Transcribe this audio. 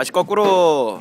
다시 거꾸로